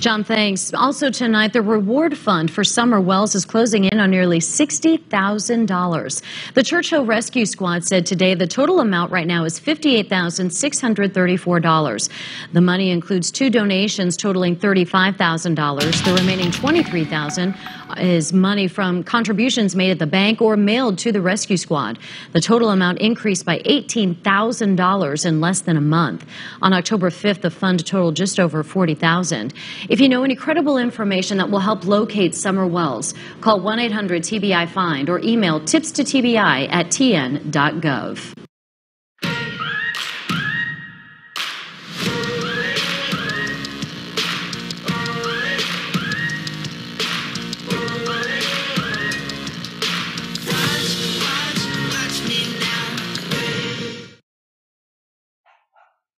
John, thanks. Also tonight, the reward fund for Summer Wells is closing in on nearly $60,000. The Church Hill Rescue Squad said today the total amount right now is $58,634. The money includes two donations totaling $35,000. The remaining 23,000 is money from contributions made at the bank or mailed to the rescue squad. The total amount increased by $18,000 in less than a month. On October 5th, the fund totaled just over 40,000. If you know any credible information that will help locate Summer Wells, call 1 800 TBI Find or email tips to TBI at tn.gov.